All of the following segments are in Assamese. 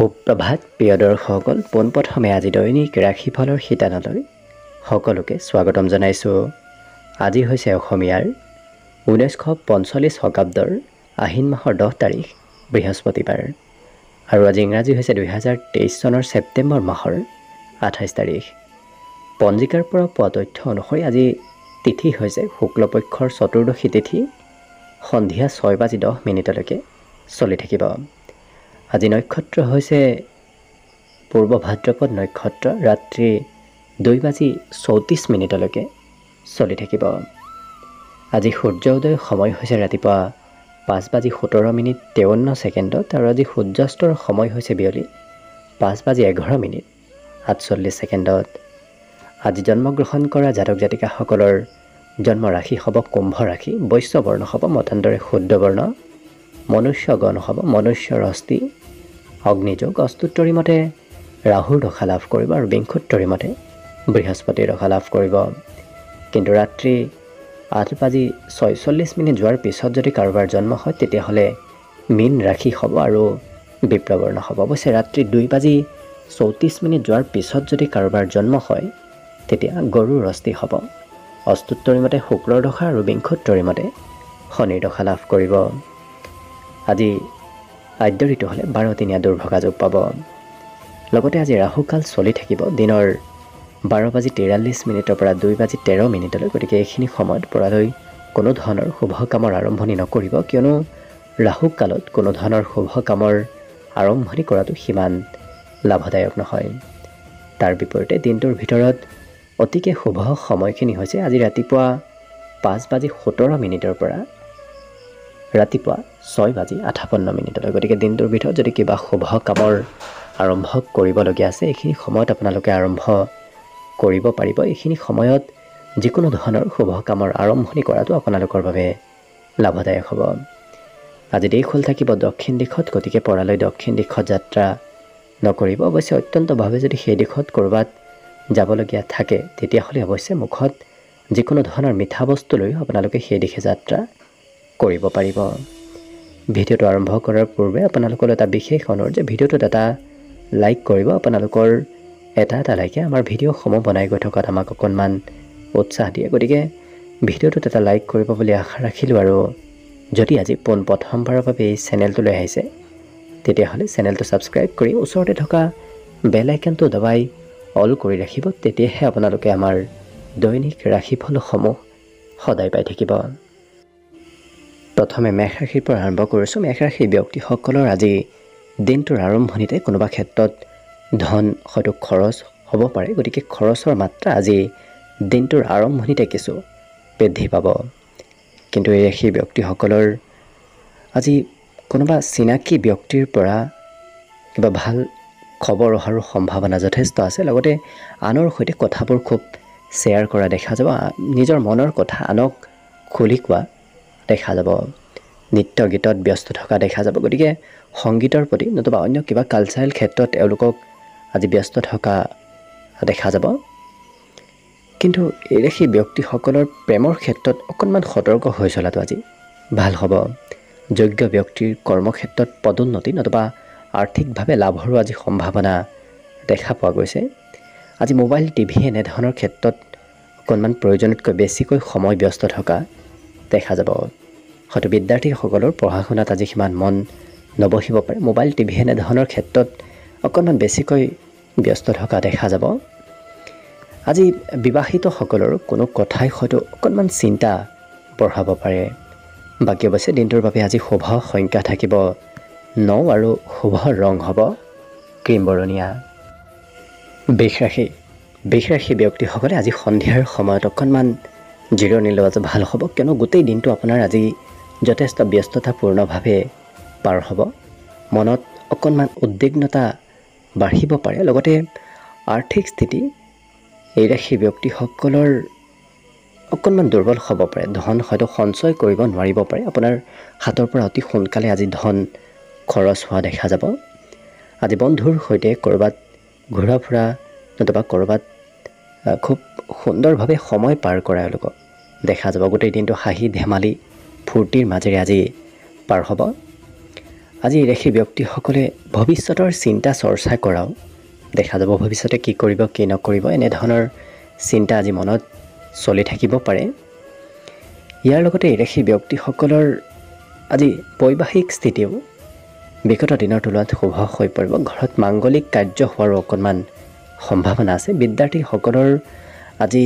সুপ্ৰভাত প্ৰিয় দৰ্শকসকল পোনপ্ৰথমে আজি দৈনিক ৰাশিফলৰ শিতানলৈ সকলোকে স্বাগতম জনাইছোঁ। আজি হৈছে অসমীয়াৰ ঊনৈছশ পঞ্চল্লিছ শকাব্দৰ আহিন মাহৰ দহ তাৰিখ বৃহস্পতিবাৰ। আৰু আজি ইংৰাজী হৈছে দুহেজাৰ তেইছ চনৰ ছেপ্টেম্বৰ মাহৰ আঠাইছ তাৰিখ। পঞ্জিকাৰ পৰা পোৱা তথ্য অনুসৰি আজি তিথি হৈছে শুক্লপক্ষৰ চতুৰ্দশী তিথি সন্ধিয়া ছয় বাজি দহ মিনিটলৈকে চলি থাকিব। আজি নক্ষত্ৰ হৈছে পূৰ্ব ভাদ্ৰপদ নক্ষত্ৰ ৰাত্ৰি দুই বাজি চৌত্ৰিছ মিনিটলৈকে চলি থাকিব। আজি সূৰ্য উদয় সময় হৈছে ৰাতিপুৱা পাঁচ বাজি সোতৰ মিনিট তেৱন্ন ছেকেণ্ডত আৰু আজি সূৰ্যাস্তৰ সময় হৈছে বিয়লি পাঁচ বাজি এঘাৰ মিনিট সাতচল্লিছ ছেকেণ্ডত। আজি জন্মগ্ৰহণ কৰা জাতক জাতিকাসকলৰ জন্ম ৰাশি হ'ব কুম্ভ ৰাশি বৈশ্য বৰ্ণ হ'ব মতান্তৰে শুদ্ধ বৰ্ণ মনুষ্য গণ হ'ব মনুষ্যৰ অস্থি অগ্নিযোগ অস্তুত্তৰী মতে ৰাহুৰ দশা লাভ কৰিব আৰু বিংশোত্তৰী মতে বৃহস্পতিৰ দশা লাভ কৰিব। কিন্তু ৰাত্ৰি আঠ বাজি ছয়চল্লিছ মিনিট যোৱাৰ পিছত যদি কাৰোবাৰ জন্ম হয় তেতিয়াহ'লে মীন ৰাশি হ'ব আৰু বিপ্লৱৰ্ণ হ'ব। অৱশ্যে ৰাত্ৰি দুই বাজি চৌত্ৰিছ মিনিট যোৱাৰ পিছত যদি কাৰোবাৰ জন্ম হয় তেতিয়া গৰুৰ অস্থি হ'ব। অস্তুত্তৰী মতে শুক্লৰ দশা আৰু বিংশোত্তৰী মতে শনিৰ দশা লাভ কৰিব। আজি আদ্য ঋতু হ'লে বাৰদিনীয়া দুৰ্ভগা যোগ পাব। লগতে আজি ৰাহুকাল চলি থাকিব। দিনৰ বাৰ বাজি তিৰাল্লিছ মিনিটৰ পৰা দুই বাজি তেৰ মিনিটলৈ। গতিকে এইখিনি সময়ত পৰালৈ কোনো ধৰণৰ শুভ কামৰ আৰম্ভণি নকৰিব। কিয়নো ৰাহুক কালত কোনো ধৰণৰ শুভ কামৰ আৰম্ভণি কৰাটো সিমান লাভদায়ক নহয়। তাৰ বিপৰীতে দিনটোৰ ভিতৰত অতিকে শুভ সময়খিনি হৈছে আজি ৰাতিপুৱা পাঁচ বাজি সোতৰ মিনিটৰ পৰা। ৰাতিপুৱা ছয় বাজি আঠাৱন্ন মিনিটলৈ। গতিকে দিনটোৰ ভিতৰত যদি কিবা শুভ কামৰ আৰম্ভ কৰিবলগীয়া আছে এইখিনি সময়ত আপোনালোকে আৰম্ভ কৰিব পাৰিব। এইখিনি সময়ত যিকোনো ধৰণৰ শুভ কামৰ আৰম্ভণি কৰাটো আপোনালোকৰ বাবে লাভদায়ক হ'ব। আজি দেশ হ'ল থাকিব দক্ষিণ দিশত গতিকে পৰালৈ দক্ষিণ দিশত যাত্ৰা নকৰিব। অৱশ্যে অত্যন্তভাৱে যদি সেই দিশত ক'ৰবাত যাবলগীয়া থাকে তেতিয়াহ'লে অৱশ্যে মুখত যিকোনো ধৰণৰ মিঠা বস্তু লৈও আপোনালোকে সেই দিশে যাত্ৰা কৰিব পাৰিব। ভিডিঅ'টো আৰম্ভ কৰাৰ পূৰ্বে আপোনালোকলৈ এটা বিশেষ অনুৰোধ যে ভিডিঅ'টোত এটা লাইক কৰিব আপোনালোকৰ এটা এটা লাইকে আমাৰ ভিডিঅ'সমূহ বনাই গৈ থকাত আমাক অকণমান উৎসাহ দিয়ে। গতিকে ভিডিঅ'টোত এটা লাইক কৰিব বুলি আশা ৰাখিলোঁ আৰু যদি আজি পোন প্ৰথমবাৰৰ বাবে এই চেনেলটোলৈ আহিছে তেতিয়াহ'লে চেনেলটো ছাবস্ক্ৰাইব কৰি ওচৰতে থকা বেল আইকনটো দবাই অল কৰি ৰাখিব তেতিয়াহে আপোনালোকে আমাৰ দৈনিক ৰাশিফলসমূহ সদায় পাই থাকিব। প্ৰথমে মেঘ ৰাশিৰ পৰা আৰম্ভ কৰিছোঁ। মেঘ ৰাশিৰ ব্যক্তিসকলৰ আজি দিনটোৰ আৰম্ভণিতে কোনোবা ক্ষেত্ৰত ধন হয়তো খৰচ হ'ব পাৰে গতিকে খৰচৰ মাত্ৰা আজি দিনটোৰ আৰম্ভণিতে কিছু বৃদ্ধি পাব। কিন্তু এই ৰাশি ব্যক্তিসকলৰ আজি কোনোবা চিনাকি ব্যক্তিৰ পৰা কিবা ভাল খবৰ অহাৰো সম্ভাৱনা যথেষ্ট আছে। লগতে আনৰ সৈতে কথাবোৰ খুব শ্বেয়াৰ কৰা দেখা যাব। নিজৰ মনৰ কথা আনক খুলি কোৱা দেখা যাব। নৃত্য গীতত ব্যস্ত থকা দেখা যাব। গতিকে সংগীতৰ প্ৰতি নতুবা অন্য কিবা কালচাৰেল ক্ষেত্ৰত এওঁলোকক আজি ব্যস্ত থকা দেখা যাব। কিন্তু এই সেই ব্যক্তিসকলৰ প্ৰেমৰ ক্ষেত্ৰত অকণমান সতৰ্ক হৈ চলাটো আজি ভাল হ'ব। যোগ্য ব্যক্তিৰ কৰ্মক্ষেত্ৰত পদোন্নতি নতুবা আৰ্থিকভাৱে লাভৰো আজি সম্ভাৱনা দেখা পোৱা গৈছে। আজি মোবাইল টিভি এনেধৰণৰ ক্ষেত্ৰত অকণমান প্ৰয়োজনতকৈ বেছিকৈ সময় ব্যস্ত থকা দেখা যাব। হয়তো বিদ্যাৰ্থীসকলৰ পঢ়া শুনাত আজি সিমান মন নবহিব পাৰে। মোবাইল টিভি এনেধৰণৰ ক্ষেত্ৰত অকণমান বেছিকৈ ব্যস্ত থকা দেখা যাব। আজি বিবাহিতসকলৰ কোনো কথাই হয়তো অকণমান চিন্তা বঢ়াব পাৰে। বাকী অৱশ্যে দিনটোৰ বাবে আজি শুভ সংখ্যা থাকিব। ন আৰু শুভ ৰং হ'ব। ক্ৰীম বৰণীয়া। বিষৰাশী বিষৰাশী ব্যক্তিসকলে আজি সন্ধিয়াৰ সময়ত অকণমান জিৰণি লোৱাটো ভাল হ'ব। কিয়নো গোটেই দিনটো আপোনাৰ আজি যথেষ্ট ব্যস্ততাপূৰ্ণভাৱে পাৰ হ'ব। মনত অকণমান উদ্বিগ্নতা বাঢ়িব পাৰে। লগতে আৰ্থিক স্থিতি এই ৰাশি ব্যক্তিসকলৰ অকণমান দুৰ্বল হ'ব পাৰে। ধন হয়তো সঞ্চয় কৰিব নোৱাৰিব পাৰে। আপোনাৰ হাতৰ পৰা অতি সোনকালে আজি ধন খৰচ হোৱা দেখা যাব। আজি বন্ধুৰ সৈতে ক'ৰবাত ঘূৰা ফুৰা নতুবা ক'ৰবাত খুব সুন্দৰভাৱে সময় পাৰ কৰা এওঁলোকক দেখা যাব। গোটেই দিনটো হাঁহি ধেমালি ফূৰ্তিৰ মাজেৰে আজি পাৰ হ'ব। আজি ৰাশি ব্যক্তিসকলে ভৱিষ্যতৰ চিন্তা চৰ্চা কৰাও দেখা যাব। ভৱিষ্যতে কি কৰিব কি নকৰিব এনেধৰণৰ চিন্তা আজি মনত চলি থাকিব পাৰে। ইয়াৰ লগতে ইৰাশী ব্যক্তিসকলৰ আজি বৈবাহিক স্থিতিও বিগত দিনৰ তুলনাত শুভ হৈ পৰিব। ঘৰত মাংগলিক কাৰ্য হোৱাৰো অকণমান সম্ভাৱনা আছে। বিদ্যাৰ্থীসকলৰ আজি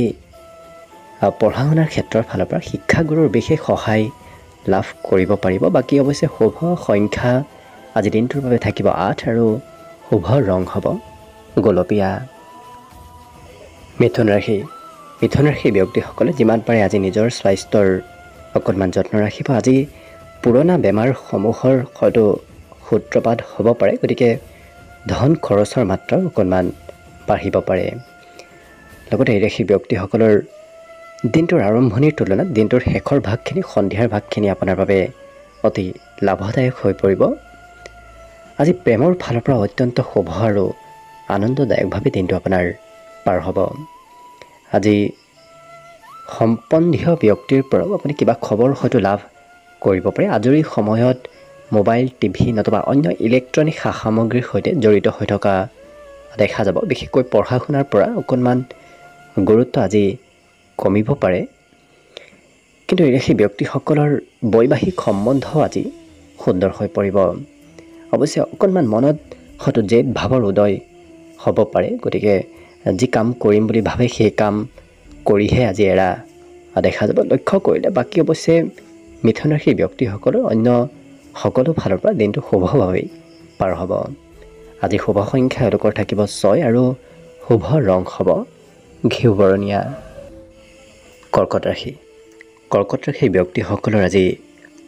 পঢ়া শুনাৰ ক্ষেত্ৰৰ ফালৰ পৰা শিক্ষাগুৰুৰ বিশেষ সহায় লাভ কৰিব পাৰিব। বাকী অৱশ্যে শুভ সংখ্যা আজি দিনটোৰ বাবে থাকিব আঠ আৰু শুভ ৰং হ'ব গোলপীয়া। মিথুন ৰাশি। মিথুন ৰাশি ব্যক্তিসকলে যিমান পাৰে আজি নিজৰ স্বাস্থ্যৰ অকণমান যত্ন ৰাখিব। আজি পুৰণা বেমাৰসমূহৰ হয়তো সূত্ৰপাত হ'ব পাৰে গতিকে ধন খৰচৰ মাত্ৰাও অকণমান বাঢ়িব পাৰে। লগতে এই ৰাশি ব্যক্তিসকলৰ দিনটোৰ আৰম্ভণিৰ তুলনাত দিনটোৰ শেষৰ ভাগখিনি, সন্ধিয়াৰ ভাগখিনি আপোনাৰ বাবে অতি লাভদায়ক হৈ পৰিব। আজি প্ৰেমৰ ফালৰ পৰা অত্যন্ত শুভ আৰু আনন্দদায়কভাৱে দিনটো আপোনাৰ পাৰ হ'ব। আজি সম্বন্ধীয় ব্যক্তিৰ পৰাও আপুনি কিবা খবৰ হয়তো লাভ কৰিব পাৰে। আজৰি সময়ত মোবাইল, টিভি নতুবা অন্য ইলেক্ট্ৰনিক সা সামগ্ৰীৰ সৈতে জড়িত হৈ থকা দেখা যাব। বিশেষকৈ পঢ়া শুনাৰ পৰা অকণমান গুৰুত্ব আজি কমিব পাৰে। কিন্তু সেই ব্যক্তিসকলৰ বৈবাহিক সম্বন্ধ আজি সুন্দৰ হৈ পৰিব। অৱশ্যে অকণমান মনত হয়তো জেদ ভাৱৰ উদয় হ'ব পাৰে। গতিকে যি কাম কৰিম বুলি ভাবে সেই কাম কৰিহে আজি এৰা। দেখা যাব লক্ষ্য কৰিলে বাকী অৱশ্যে মিথুন ৰাশিৰ ব্যক্তিসকলৰ অন্য সকলো ফালৰ পৰা দিনটো শুভভাৱেই পাৰ হ'ব। আজি শুভ সংখ্যা এওঁলোকৰ থাকিব ছয় আৰু শুভ ৰং হ'ব ঘিউ বৰণীয়া। কৰ্কট ৰাশি। কৰ্কট ৰাশিৰ ব্যক্তিসকলৰ আজি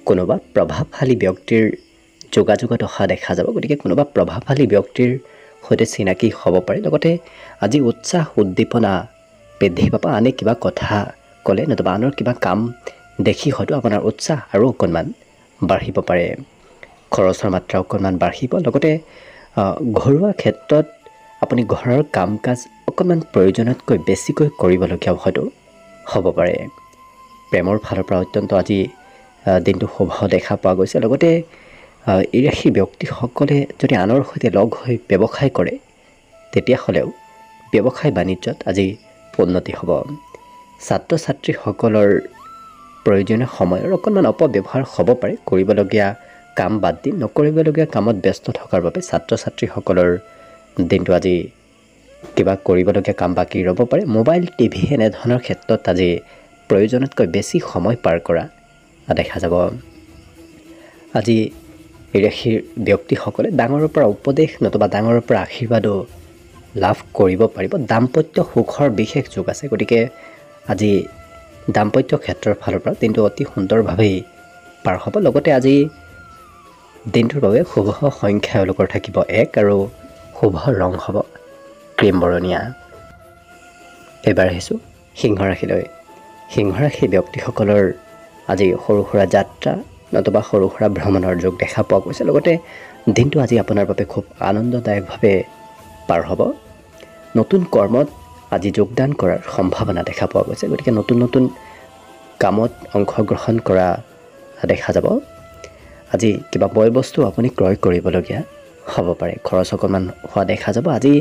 কোনোবা প্ৰভাৱশালী ব্যক্তিৰ যোগাযোগত অহা দেখা যাব। গতিকে কোনোবা প্ৰভাৱশালী ব্যক্তিৰ সৈতে চিনাকি হ'ব পাৰে। লগতে আজি উৎসাহ উদ্দীপনা বৃদ্ধি পাব। আনে কিবা কথা ক'লে নতুবা আনৰ কিবা কাম দেখি হয়তো আপোনাৰ উৎসাহ আৰু অকণমান বাঢ়িব পাৰে। খৰচৰ মাত্ৰা অকণমান বাঢ়িব। লগতে ঘৰুৱা ক্ষেত্ৰত আপুনি ঘৰৰ কাম কাজ অকণমান প্ৰয়োজনতকৈ বেছিকৈ কৰিবলগীয়াও হয়তো হ'ব পাৰে। প্ৰেমৰ ফালৰ পৰা অত্যন্ত আজি দিনটো শুভ দেখা পোৱা গৈছে। লগতে এই ৰাশি ব্যক্তিসকলে যদি আনৰ সৈতে লগ হৈ ব্যৱসায় কৰে তেতিয়াহ'লেও ব্যৱসায় বাণিজ্যত আজি উন্নতি হ'ব। ছাত্ৰ ছাত্ৰীসকলৰ প্ৰয়োজনীয় সময়ৰ অকণমান অপব্যৱহাৰ হ'ব পাৰে। কৰিবলগীয়া কাম বাদ দি নকৰিবলগীয়া কামত ব্যস্ত থকাৰ বাবে ছাত্ৰ ছাত্ৰীসকলৰ দিনটো আজি কিবা কৰিবলগীয়া কাম বাকী ৰ'ব পাৰে। মোবাইল, টিভি এনেধৰণৰ ক্ষেত্ৰত আজি প্ৰয়োজনতকৈ বেছি সময় পাৰ কৰা দেখা যাব। আজি ৰাশিৰ ব্যক্তিসকলে ডাঙৰৰ পৰা উপদেশ নতুবা ডাঙৰৰ পৰা আশীৰ্বাদো লাভ কৰিব পাৰিব। দাম্পত্য সুখৰ বিশেষ যুগ আছে, গতিকে আজি দাম্পত্য ক্ষেত্ৰৰ ফালৰ পৰা দিনটো অতি সুন্দৰভাৱেই পাৰ হ'ব। লগতে আজি দিনটোৰ বাবে শুভ সংখ্যা এওঁলোকৰ থাকিব। এক আৰু শুভ ৰং হ'ব। ক্ৰীম বৰণীয়া। এইবাৰ আহিছোঁ সিংহ ৰাশিলৈ সিংহ ৰাশি ব্যক্তিসকলৰ আজি সৰু সুৰা যাত্ৰা নতুবা সৰু সুৰা ভ্ৰমণৰ যোগ দেখা পোৱা গৈছে। লগতে দিনটো আজি আপোনাৰ বাবে খুব আনন্দদায়কভাৱে পাৰ হ'ব। নতুন কৰ্মত আজি যোগদান কৰাৰ সম্ভাৱনা দেখা পোৱা গৈছে। গতিকে নতুন নতুন কামত অংশগ্ৰহণ কৰা দেখা যাব। আজি কিবা বয় বস্তু আপুনি ক্ৰয় কৰিবলগীয়া হ'ব পাৰে। খৰচ অকণমান হোৱা দেখা যাব। আজি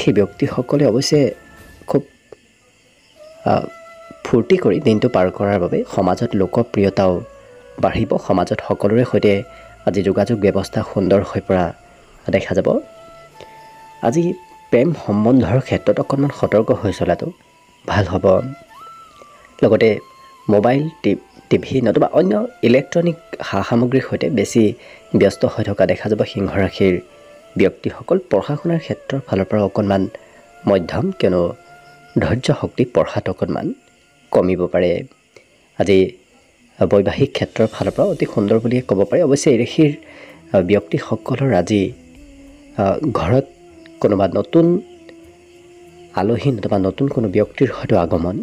সেই ব্যক্তিসকলে অৱশ্যে খুব ফূৰ্তি কৰি দিনটো পাৰ কৰাৰ বাবে সমাজত লোকপ্ৰিয়তাও বাঢ়িব। সমাজত সকলোৰে সৈতে আজি যোগাযোগ ব্যৱস্থা সুন্দৰ হৈ পৰা দেখা যাব। আজি প্ৰেম সম্বন্ধৰ ক্ষেত্ৰত অকণমান সতৰ্ক হৈ চলাটো ভাল হ'ব। লগতে মোবাইল টি টিভি নতুবা অন্য ইলেক্ট্ৰনিক সা সামগ্ৰীৰ সৈতে বেছি ব্যস্ত হৈ থকা দেখা যাব সিংহ ৰাশিৰ ব্যক্তিসকল পঢ়া শুনাৰ ক্ষেত্ৰৰ ফালৰ পৰা অকণমান মধ্যম কিয়নো ধৈৰ্য শক্তি পঢ়াত অকণমান কমিব পাৰে। আজি বৈবাহিক ক্ষেত্ৰৰ ফালৰ পৰা অতি সুন্দৰ বুলিয়ে ক'ব পাৰি। অৱশ্যে এই ৰাশিৰ ব্যক্তিসকলৰ আজি ঘৰত কোনোবা নতুন আলহী নতুবা নতুন কোনো ব্যক্তিৰ হয়তো আগমন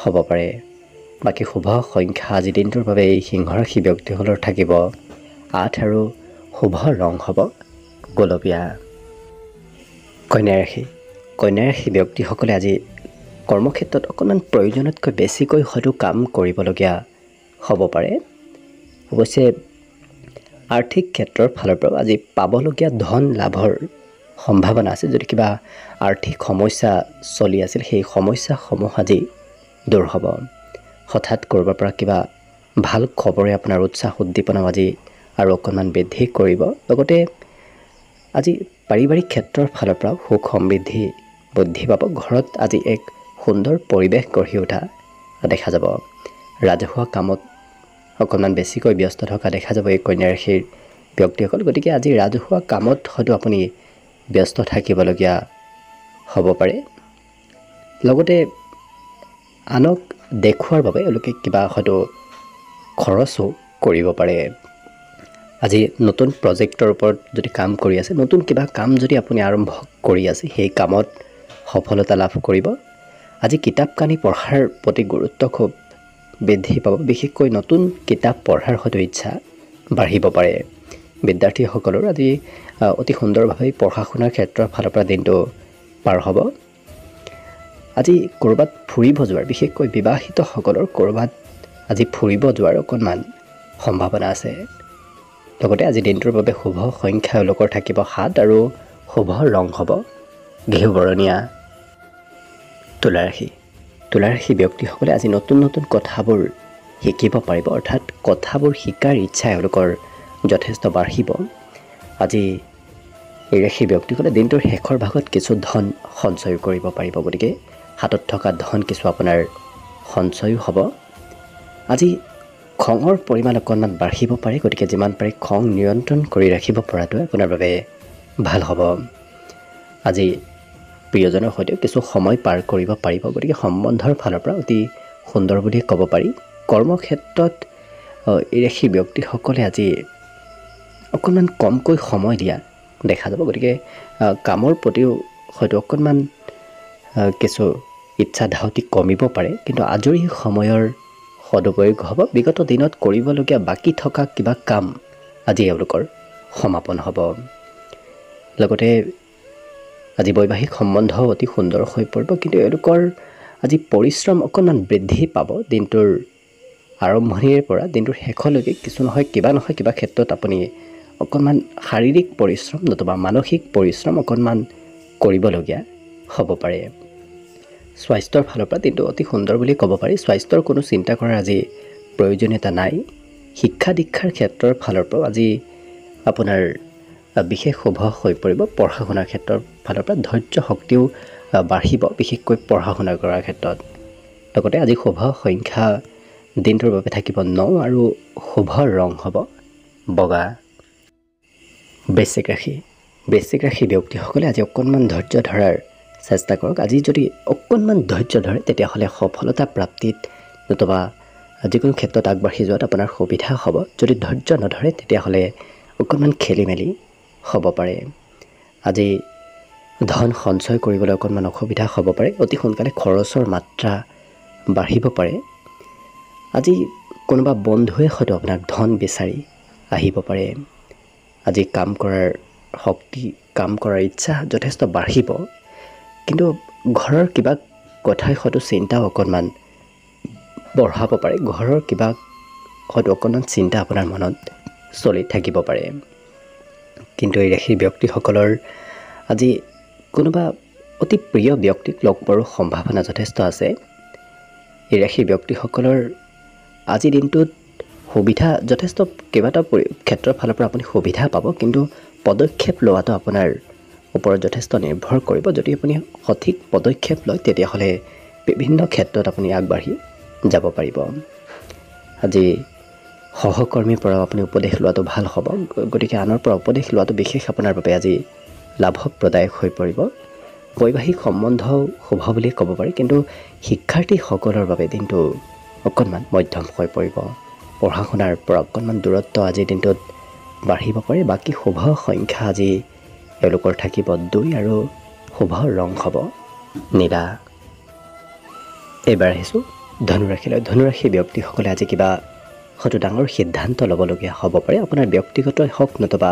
হ'ব পাৰে। বাকী শুভ সংখ্যা আজি দিনটোৰ বাবে এই সিংহৰাশী ব্যক্তিসকলৰ থাকিব। আঠ আৰু শুভ ৰং হ'ব। গোলপীয়া কন্যা ৰাশি কন্যা ৰাশি ব্যক্তিসকলে আজি কৰ্মক্ষেত্ৰত অকণমান প্ৰয়োজনতকৈ বেছিকৈ হয়তো কাম কৰিবলগীয়া হ'ব পাৰে। অৱশ্যে আৰ্থিক ক্ষেত্ৰৰ ফালৰ পৰাও আজি পাবলগীয়া ধন লাভৰ সম্ভাৱনা আছে। যদি কিবা আৰ্থিক সমস্যা চলি আছিল সেই সমস্যাসমূহ আজি দূৰ হ'ব। হঠাৎ ক'ৰবাৰ পৰা কিবা ভাল খবৰে আপোনাৰ উৎসাহ উদ্দীপনাও আজি আৰু অকণমান বৃদ্ধি কৰিব। লগতে আজি পাৰিবাৰিক ক্ষেত্ৰৰ ফালৰ পৰাও সুখ সমৃদ্ধি বৃদ্ধি পাব ঘৰত আজি এক সুন্দৰ পৰিৱেশ গঢ়ি উঠা দেখা যাব। ৰাজহুৱা কামত অকণমান বেছিকৈ ব্যস্ত থকা দেখা যাব এই কন্যা ৰাশিৰ ব্যক্তিসকল। গতিকে আজি ৰাজহুৱা কামত হয়তো আপুনি ব্যস্ত থাকিবলগীয়া হ'ব পাৰে। লগতে আনক দেখুওৱাৰ বাবে এওঁলোকে কিবা হয়তো খৰচো কৰিব পাৰে। আজি নতুন প্ৰজেক্টৰ ওপৰত যদি কাম কৰি আছে নতুন কিবা কাম যদি আপুনি আৰম্ভ কৰি আছে সেই কামত সফলতা লাভ কৰিব। আজি কিতাপ কানি পঢ়াৰ প্ৰতি গুৰুত্ব খুব বৃদ্ধি পাব। বিশেষকৈ নতুন কিতাপ পঢ়াৰ হয়তো ইচ্ছা বাঢ়িব পাৰে। বিদ্যাৰ্থীসকলৰ আজি অতি সুন্দৰভাৱে পঢ়া শুনাৰ ক্ষেত্ৰৰ ফালৰ পৰা দিনটো পাৰ হ'ব। আজি ক'ৰবাত ফুৰিব যোৱাৰ বিশেষকৈ বিবাহিতসকলৰ ক'ৰবাত আজি ফুৰিব যোৱাৰ অকণমান সম্ভাৱনা আছে। লগতে আজি দিনটোৰ বাবে শুভ সংখ্যা এওঁলোকৰ থাকিব সাত আৰু শুভ ৰং হ'ব। ঘেহুবৰণীয়া তুলাৰাশি। তুলাৰাশি ব্যক্তিসকলে আজি নতুন নতুন কথাবোৰ শিকিব পাৰিব অৰ্থাৎ কথাবোৰ শিকাৰ ইচ্ছা এওঁলোকৰ যথেষ্ট বাঢ়িব। আজি এই ৰাশি ব্যক্তিসকলে দিনটোৰ শেষৰ ভাগত কিছু ধন সঞ্চয় কৰিব পাৰিব গতিকে হাতত থকা ধন কিছু আপোনাৰ সঞ্চয়ো হ'ব। আজি খঙৰ পৰিমাণ অকণমান বাঢ়িব পাৰে গতিকে যিমান পাৰে খং নিয়ন্ত্ৰণ কৰি ৰাখিব পৰাটোৱে আপোনাৰ বাবে ভাল হ'ব। আজি প্ৰিয়জনৰ সৈতে কিছু সময় পাৰ কৰিব পাৰিব গতিকে সম্বন্ধৰ ফালৰ পৰা অতি সুন্দৰ বুলিয়ে ক'ব পাৰি। কৰ্মক্ষেত্ৰত ৰাশি ব্যক্তিসকলে আজি অকণমান কমকৈ সময় দিয়া দেখা যাব গতিকে কামৰ প্ৰতিও হয়তো অকণমান কিছু ইচ্ছা ধাউতি কমিব পাৰে কিন্তু আজৰি সময়ৰ সদুপয়োগ হ'ব বিগত দিনত কৰিবলগীয়া বাকী থকা কিবা কাম আজি এওঁলোকৰ সমাপন হ'ব। লগতে আজি বৈবাহিক সম্বন্ধ অতি সুন্দৰ হৈ পৰিব কিন্তু এওঁলোকৰ আজি পৰিশ্ৰম অকণমান বৃদ্ধি পাব। দিনটোৰ আৰম্ভণিৰে পৰা দিনটোৰ শেষলৈকে কিছু নহয় কিবা নহয় কিবা ক্ষেত্ৰত আপুনি অকণমান শাৰীৰিক পৰিশ্ৰম নতুবা মানসিক পৰিশ্ৰম অকণমান কৰিবলগীয়া হ'ব পাৰে। স্বাস্থ্যৰ ফালৰ পৰা দিনটো অতি সুন্দৰ বুলি ক'ব পাৰি। স্বাস্থ্যৰ কোনো চিন্তা কৰাৰ আজি প্ৰয়োজনীয়তা নাই। শিক্ষা দীক্ষাৰ ক্ষেত্ৰৰ ফালৰ পৰাও আজি আপোনাৰ বিশেষ শুভ হৈ পৰিব। পঢ়া শুনাৰ ক্ষেত্ৰৰ ফালৰ পৰা ধৈৰ্য শক্তিও বাঢ়িব বিশেষকৈ পঢ়া শুনা কৰাৰ ক্ষেত্ৰত। লগতে আজি শুভ সংখ্যা দিনটোৰ বাবে থাকিব ন আৰু শুভ ৰং হ'ব বগা। বৃশ্চিক ৰাশি। বৃশ্চিক ৰাশি ব্যক্তিসকলে আজি অকণমান ধৈৰ্য ধৰাৰ চেষ্টা কৰক। আজি যদি অকণমান ধৈৰ্য ধৰে তেতিয়াহ'লে সফলতা প্ৰাপ্তিত নতুবা যিকোনো ক্ষেত্ৰত আগবাঢ়ি যোৱাত আপোনাৰ সুবিধা হ'ব। যদি ধৈৰ্য নধৰে তেতিয়াহ'লে অকণমান খেলি মেলি হ'ব পাৰে। আজি ধন সঞ্চয় কৰিবলৈ অকণমান অসুবিধা হ'ব পাৰে। অতি সোনকালে খৰচৰ মাত্ৰা বাঢ়িব পাৰে। আজি কোনোবা বন্ধুৱে হয়তো আপোনাক ধন বিচাৰি আহিব পাৰে। আজি কাম কৰাৰ শক্তি কাম কৰাৰ ইচ্ছা যথেষ্ট বাঢ়িব। কিন্তু ঘৰৰ কিবা কথাই হয়তো চিন্তাও অকণমান বঢ়াব পাৰে। ঘৰৰ কিবা হয়তো অকণমান চিন্তা আপোনাৰ মনত চলি থাকিব পাৰে। কিন্তু এই ৰাশিৰ ব্যক্তিসকলৰ আজি কোনোবা অতি প্ৰিয় ব্যক্তিক লগ পোৱাৰো সম্ভাৱনা যথেষ্ট আছে। এই ৰাশিৰ ব্যক্তিসকলৰ আজিৰ দিনটোত সুবিধা যথেষ্ট কেইবাটাও ক্ষেত্ৰৰ ফালৰ পৰা আপুনি সুবিধা পাব। কিন্তু পদক্ষেপ লোৱাটো আপোনাৰ ওপৰত যথেষ্ট নিৰ্ভৰ কৰিব যদি আপুনি সঠিক পদক্ষেপ লয় তেতিয়াহ'লে বিভিন্ন ক্ষেত্ৰত আপুনি আগবাঢ়ি যাব পাৰিব। আজি সহকৰ্মীৰ পৰাও আপুনি উপদেশ লোৱাটো ভাল হ'ব। গতিকে আনৰ পৰা উপদেশ লোৱাটো বিশেষ আপোনাৰ বাবে আজি লাভপ্ৰদায়ক হৈ পৰিব। বৈবাহিক সম্বন্ধও শুভ বুলি ক'ব পাৰি কিন্তু শিক্ষাৰ্থীসকলৰ বাবে দিনটো অকণমান মধ্যম হৈ পৰিব। পঢ়া শুনাৰ পৰা অকণমান দূৰত্ব আজিৰ দিনটোত বাঢ়িব পাৰে। বাকী শুভ সংখ্যা আজি এওঁলোকৰ থাকিব দুই আৰু শুভ ৰং হ'ব নীলা। এইবাৰ আহিছোঁ ধনুৰাশিলৈ। ধনুৰাশি ব্যক্তিসকলে আজি কিবা হয়তো ডাঙৰ সিদ্ধান্ত ল'বলগীয়া হ'ব পাৰে। আপোনাৰ ব্যক্তিগতই হওক নতুবা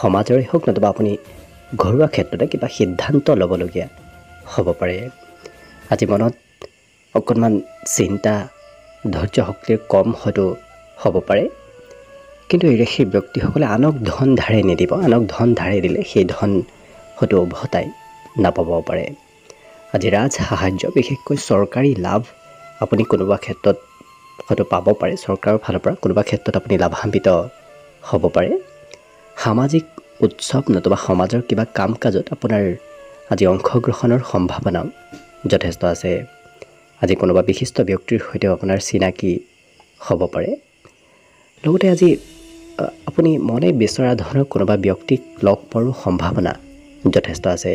সমাজৰে হওক নতুবা আপুনি ঘৰুৱা ক্ষেত্ৰতে কিবা সিদ্ধান্ত ল'বলগীয়া হ'ব পাৰে। আজি মনত অকণমান চিন্তা ধৈৰ্য শক্তিৰ কম হয়তো হ'ব পাৰে। কিন্তু ৰাশিৰ ব্যক্তিসকলে আনক ধন ধাৰে নিদিব আনক ধন ধাৰে দিলে সেই ধন হয়তো উভতাই নাপাব পাৰে। আজি ৰাজ সাহাৰ্য বিশেষকৈ চৰকাৰী লাভ আপুনি কোনোবা ক্ষেত্ৰত হয়তো পাব পাৰে চৰকাৰৰ ফালৰ পৰা কোনোবা ক্ষেত্ৰত আপুনি লাভান্বিত হ'ব পাৰে। সামাজিক উৎসৱ নতুবা সমাজৰ কিবা কাম কাজত আপোনাৰ আজি অংশগ্ৰহণৰ সম্ভাৱনাও যথেষ্ট আছে। আজি কোনোবা বিশিষ্ট ব্যক্তিৰ সৈতেও আপোনাৰ চিনাকি হ'ব পাৰে। লগতে আজি আপুনি মনে বিচৰা ধৰণৰ কোনোবা ব্যক্তিক লগ পোৱাৰো সম্ভাৱনা যথেষ্ট আছে।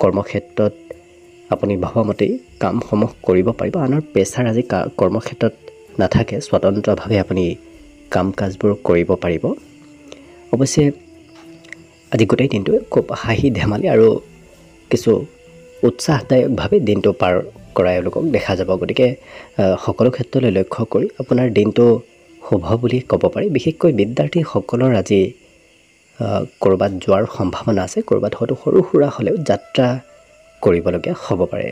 কৰ্মক্ষেত্ৰত আপুনি ভবামতেই কামসমূহ কৰিব পাৰিব আনৰ প্ৰেছাৰ আজি কৰ্মক্ষেত্ৰত নাথাকে স্বতন্ত্ৰভাৱে আপুনি কাম কাজবোৰ কৰিব পাৰিব। অৱশ্যে আজি গোটেই দিনটোৱে খুব হাঁহি ধেমালি আৰু কিছু উৎসাহদায়কভাৱে দিনটো পাৰ কৰা এওঁলোকক দেখা যাব। গতিকে সকলো ক্ষেত্ৰলৈ লক্ষ্য কৰি আপোনাৰ দিনটো শুভ বুলি ক'ব পাৰি। বিশেষকৈ বিদ্যাৰ্থীসকলৰ আজি ক'ৰবাত যোৱাৰ সম্ভাৱনা আছে ক'ৰবাত হয়তো সৰু সুৰা হ'লেও যাত্ৰা কৰিবলগীয়া হ'ব পাৰে।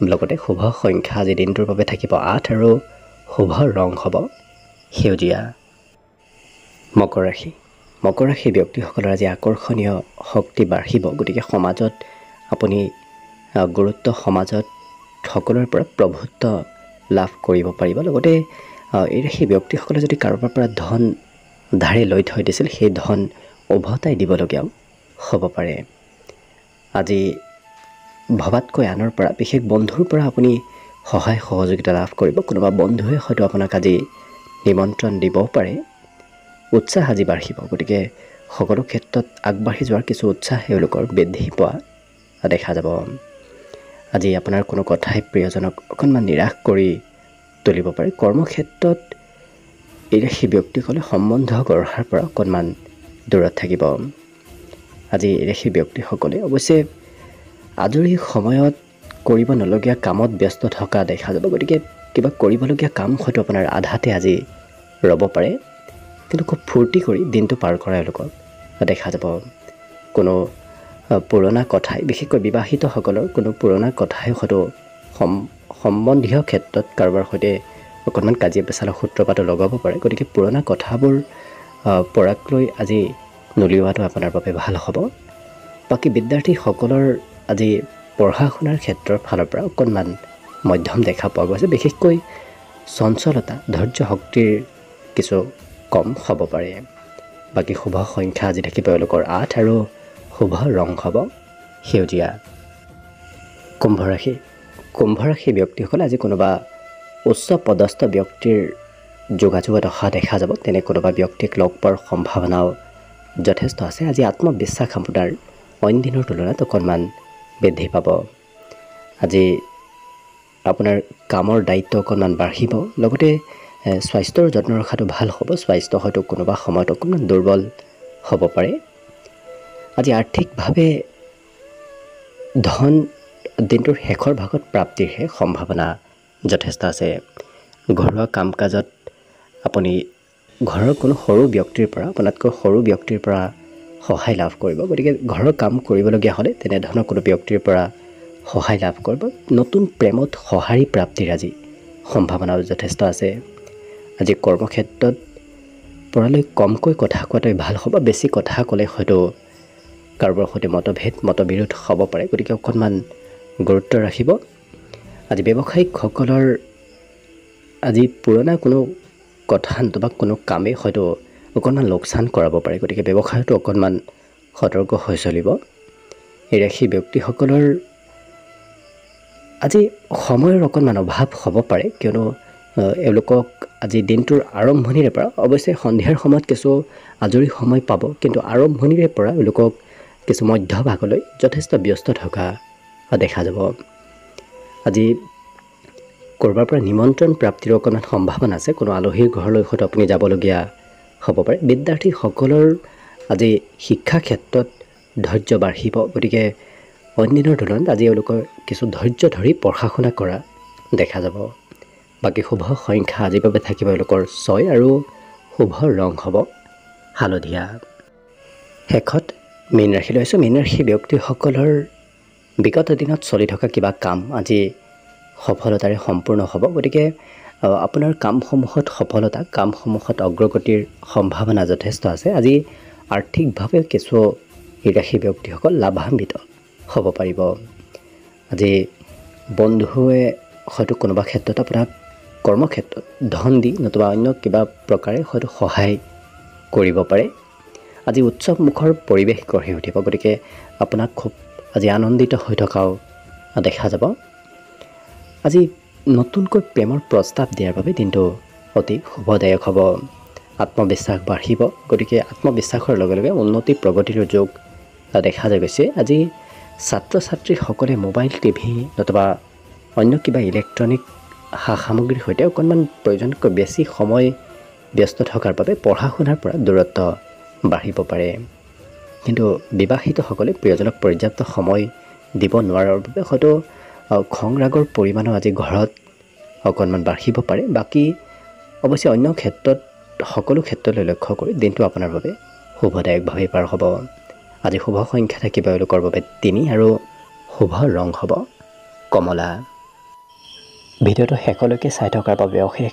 লগতে শুভ সংখ্যা আজি দিনটোৰ বাবে থাকিব আঠ আৰু শুভ ৰং হ'ব সেউজীয়া। মকৰ ৰাশি। মকৰ ৰাশি ব্যক্তিসকলৰ আজি আকৰ্ষণীয় শক্তি বাঢ়িব। গতিকে সমাজত আপুনি গুৰুত্ব সমাজত সকলোৰে পৰা প্ৰভুত্ব লাভ কৰিব পাৰিব। লগতে সেই ব্যক্তিসকলে যদি কাৰোবাৰ পৰা ধন ধাৰে লৈ থৈ দিছিল সেই ধন উভতাই দিবলগীয়াও হ'ব পাৰে। আজি ভবাতকৈ আনৰ পৰা বিশেষ বন্ধুৰ পৰা আপুনি সহায় সহযোগিতা লাভ কৰিব। কোনোবা বন্ধুৱে হয়তো আপোনাক আজি নিমন্ত্ৰণ দিবও পাৰে। উৎসাহ আজি বাঢ়িব। গতিকে সকলো ক্ষেত্ৰত আগবাঢ়ি যোৱাৰ কিছু উৎসাহ এওঁলোকৰ বৃদ্ধি পোৱা দেখা যাব। আজি আপোনাৰ কোনো কথাই প্ৰিয়জনক অকণমান নিৰাশ কৰি তুলিব পাৰে। কৰ্মক্ষেত্ৰত এই সেই ব্যক্তিসকলে সম্বন্ধ গঢ়াৰ পৰা অকণমান দূৰত থাকিব। আজি এই সেই ব্যক্তিসকলে অৱশ্যে আজৰি সময়ত কৰিব নলগীয়া কামত ব্যস্ত থকা দেখা যাব। গতিকে কিবা কৰিবলগীয়া কাম হয়তো আপোনাৰ আধাতে আজি ৰ'ব পাৰে। কিন্তু খুব ফূৰ্তি কৰি দিনটো পাৰ কৰা এওঁলোকক দেখা যাব। কোনো পুৰণা কথাই বিশেষকৈ বিবাহিতসকলৰ কোনো পুৰণা কথাই হয়তো সম সম্বন্ধীয় ক্ষেত্ৰত কাৰোবাৰ সৈতে অকণমান কাজিয়া পেচালৰ সূত্ৰপাতো লগাব পাৰে। গতিকে পুৰণা কথাবোৰ পৰাক লৈ আজি নুলিওৱাটো আপোনাৰ বাবে ভাল হ'ব। বাকী বিদ্যাৰ্থীসকলৰ আজি পঢ়া শুনাৰ ক্ষেত্ৰৰ ফালৰ পৰা অকণমান মধ্যম দেখা পোৱা গৈছে। বিশেষকৈ চঞ্চলতা ধৈৰ্য শক্তিৰ কিছু কম হ'ব পাৰে। বাকী শুভ সংখ্যা আজি থাকিব এওঁলোকৰ আঠ আৰু শুভ ৰং হ'ব। সেউজীয়া কুম্ভ ৰাশি। কুম্ভ ৰাশি ব্যক্তিসকলে আজি কোনোবা উচ্চ পদস্থ ব্যক্তিৰ যোগাযোগত অহা দেখা যাব তেনে কোনোবা ব্যক্তিক লগ পোৱাৰ সম্ভাৱনাও যথেষ্ট আছে। আজি আত্মবিশ্বাস আপোনাৰ অইন দিনৰ তুলনাত অকণমান বৃদ্ধি পাব। আজি আপোনাৰ কামৰ দায়িত্ব অকণমান বাঢ়িব লগতে স্বাস্থ্যৰ যত্ন ৰখাটো ভাল হ'ব স্বাস্থ্য হয়তো কোনোবা সময়ত অকণমান দুৰ্বল হ'ব পাৰে। আজি আৰ্থিকভাৱে ধন দিনটোৰ শেষৰ ভাগত প্ৰাপ্তিৰহে সম্ভাৱনা যথেষ্ট আছে। ঘৰুৱা কাম কাজত আপুনি ঘৰৰ কোনো সৰু ব্যক্তিৰ পৰা আপোনাতকৈ সৰু ব্যক্তিৰ পৰা সহায় লাভ কৰিব। গতিকে ঘৰৰ কাম কৰিবলগীয়া হ'লে তেনেধৰণৰ কোনো ব্যক্তিৰ পৰা সহায় লাভ কৰিব। নতুন প্ৰেমত সঁহাৰি প্ৰাপ্তিৰ আজি সম্ভাৱনাও যথেষ্ট আছে। আজি কৰ্মক্ষেত্ৰত পৰালৈ কমকৈ কথা কোৱাটোৱে ভাল হ'ব। বেছি কথা ক'লে হয়তো কাৰোবাৰ সৈতে মতভেদ মতবিৰোধ হ'ব পাৰে। গতিকে অকণমান গুৰুত্ব ৰাখিব। আজি ব্যৱসায়িকসকলৰ আজি পুৰণা কোনো কথা নতুবা কোনো কামেই হয়তো অকণমান লোকচান কৰাব পাৰে। গতিকে ব্যৱসায়তো অকণমান সতৰ্ক হৈ চলিব। এই ৰাশি ব্যক্তিসকলৰ আজি সময়ৰ অকণমান অভাৱ হ'ব পাৰে কিয়নো এওঁলোকক আজি দিনটোৰ আৰম্ভণিৰে পৰা অৱশ্যে সন্ধিয়াৰ সময়ত কিছু আজৰি সময় পাব কিন্তু আৰম্ভণিৰে পৰা এওঁলোকক কিছু মধ্যভাগলৈ যথেষ্ট ব্যস্ত থকা দেখা যাব। আজি ক'ৰবাৰ পৰা নিমন্ত্ৰণ প্ৰাপ্তিৰ অকণমান সম্ভাৱনা আছে। কোনো আলহীৰ ঘৰলৈ হয়তো আপুনি যাবলগীয়া হ'ব পাৰে। বিদ্যাৰ্থীসকলৰ আজি শিক্ষা ক্ষেত্ৰত ধৈৰ্য বাঢ়িব। গতিকে অন্যদিনৰ তুলনাত আজি এওঁলোকৰ কিছু ধৈৰ্য ধৰি পঢ়া শুনা কৰা দেখা যাব। বাকী শুভ সংখ্যা আজিৰ বাবে থাকিব এওঁলোকৰ ছয় আৰু শুভ ৰং হ'ব হালধীয়া। শেষত মীন ৰাশি লৈছোঁ মীন ৰাশি ব্যক্তিসকলৰ বিগত দিনত চলি থকা কিবা কাম আজি সফলতাৰে সম্পূৰ্ণ হ'ব। গতিকে আপোনাৰ কামসমূহত সফলতা কামসমূহত অগ্ৰগতিৰ সম্ভাৱনা যথেষ্ট আছে। আজি আৰ্থিকভাৱে কিছু ৰাশি ব্যক্তিসকল লাভান্বিত হ'ব পাৰিব। আজি বন্ধুৱে হয়তো কোনোবা ক্ষেত্ৰত আপোনাক কৰ্মক্ষেত্ৰত ধন দি নতুবা অন্য কিবা প্ৰকাৰে হয়তো সহায় কৰিব পাৰে। আজি উৎসৱমুখৰ পৰিৱেশ গঢ়ি উঠিব। গতিকে আপোনাক খুব আজি আনন্দিত হৈ থকাও দেখা যাব। আজি নতুনকৈ প্ৰেমৰ প্ৰস্তাৱ দিয়াৰ বাবে দিনটো অতি শুভদায়ক হ'ব। আত্মবিশ্বাস বাঢ়িব, গতিকে আত্মবিশ্বাসৰ লগে লগে উন্নতি প্ৰগতিৰ যোগ দেখা যায় গৈছে। আজি ছাত্ৰ ছাত্ৰীসকলে মোবাইল, টিভি নতুবা অন্য কিবা ইলেক্ট্ৰনিক সা সামগ্ৰীৰ সৈতে অকণমান প্ৰয়োজনতকৈ বেছি সময় ব্যস্ত থকাৰ বাবে পঢ়া শুনাৰ পৰা দূৰত্ব বাঢ়িব পাৰে। কিন্তু বিবাহিতসকলে প্ৰিয়জনক পৰ্যাপ্ত সময় দিব নোৱাৰাৰ বাবে হয়তো খং ৰাগৰ পৰিমাণো আজি ঘৰত অকণমান বাঢ়িব পাৰে। বাকী অৱশ্যে অন্য ক্ষেত্ৰত, সকলো ক্ষেত্ৰলৈ লক্ষ্য কৰি দিনটো আপোনাৰ বাবে শুভদায়কভাৱে পাৰ হ'ব। আজি শুভ সংখ্যা থাকিব এওঁলোকৰ বাবে তিনি আৰু শুভ ৰং হ'ব কমলা। ভিডিঅ'টো শেষলৈকে চাই থকাৰ বাবে অশেষ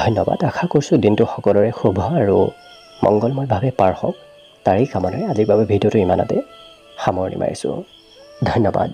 ধন্যবাদ। আশা কৰিছোঁ দিনটো সকলোৰে শুভ আৰু মংগলময়ভাৱে পাৰ হওক। তাৰেই কামনাৰে আজিৰ বাবে ভিডিঅ'টো ইমানতে সামৰণি মাৰিছোঁ। ধন্যবাদ।